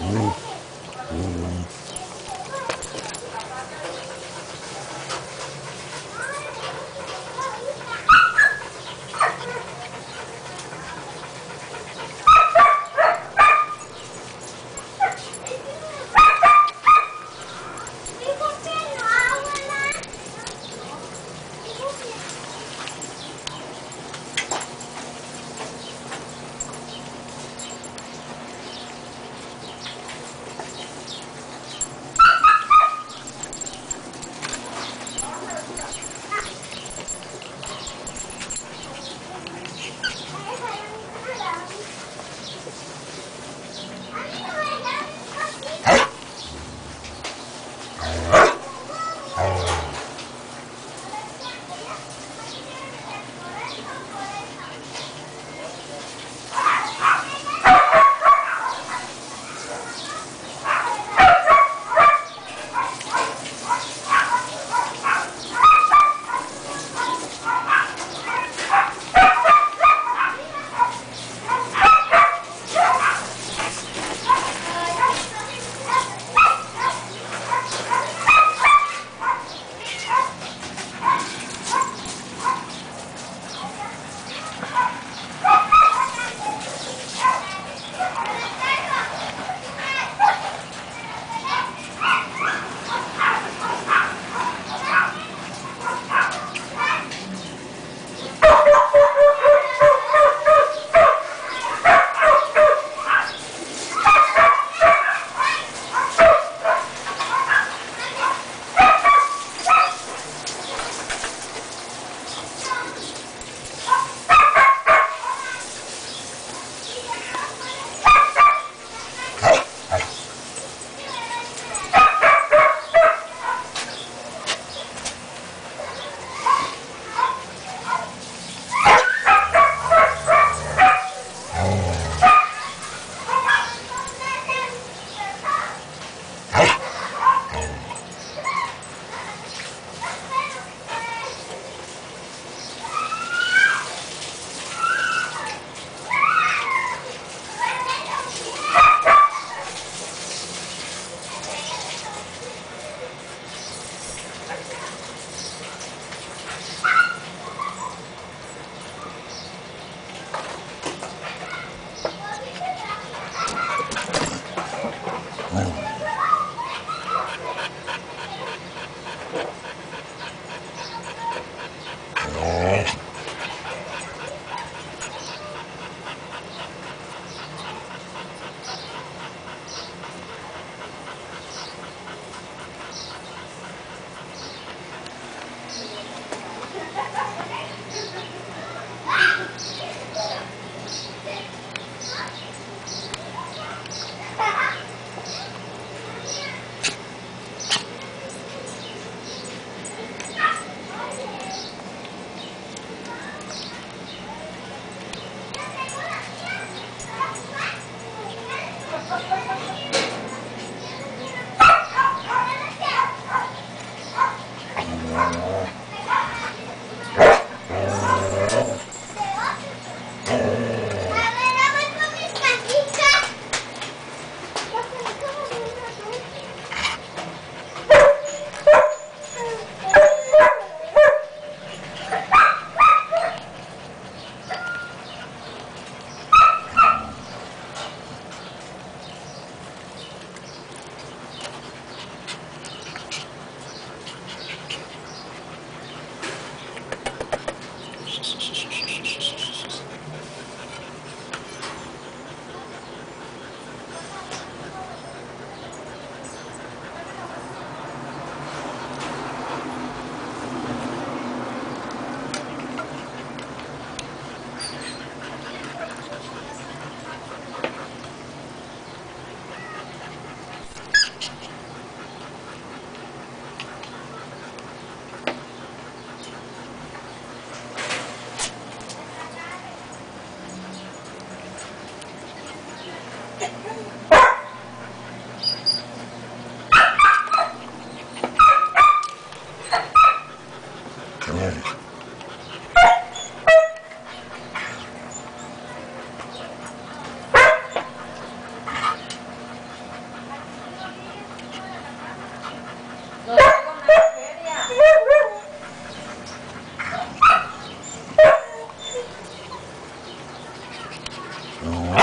Uhum. Oh,